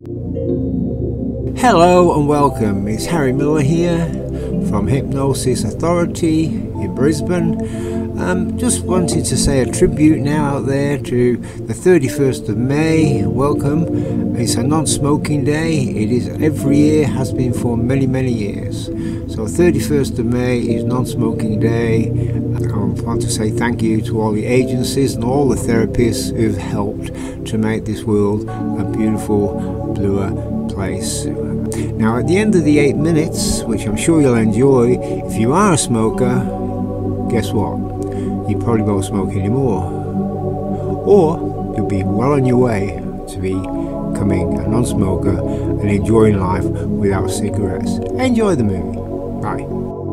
Hello and welcome. It's Harry Miller here from Hypnosis Authority in Brisbane. Um, just wanted to say a tribute now out there to the 31st of May. Welcome. It's a non-smoking day. It is every year, has been for many, many years. So 31st of May is non-smoking day. I want to say thank you to all the agencies and all the therapists who've helped to make this world a beautiful, bluer place. Now, at the end of the eight minutes, which I'm sure you'll enjoy, if you are a smoker, guess what? You probably won't smoke anymore. Or you'll be well on your way to becoming a non smoker and enjoying life without cigarettes. Enjoy the movie. Bye.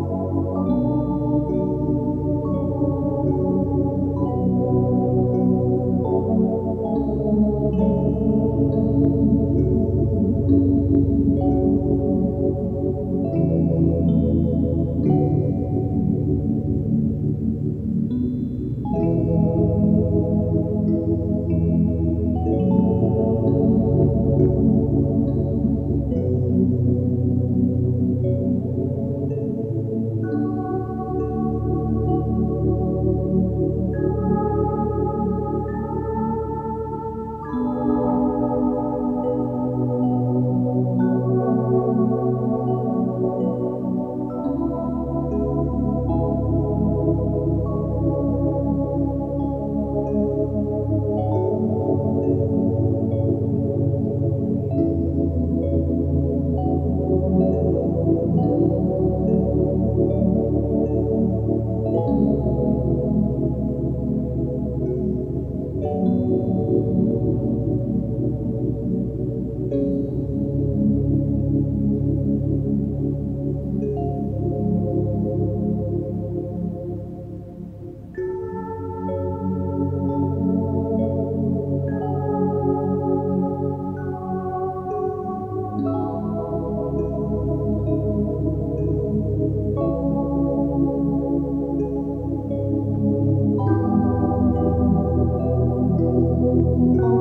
Oh.